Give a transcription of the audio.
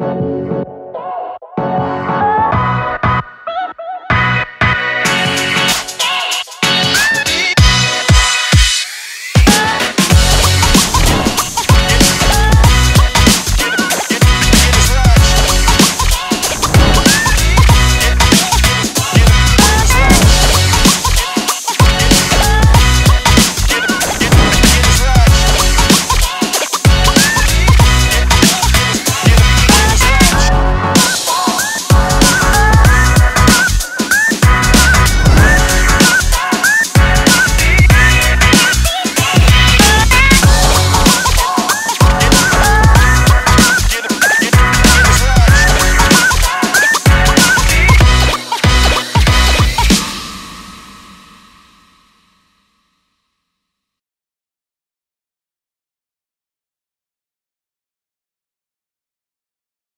you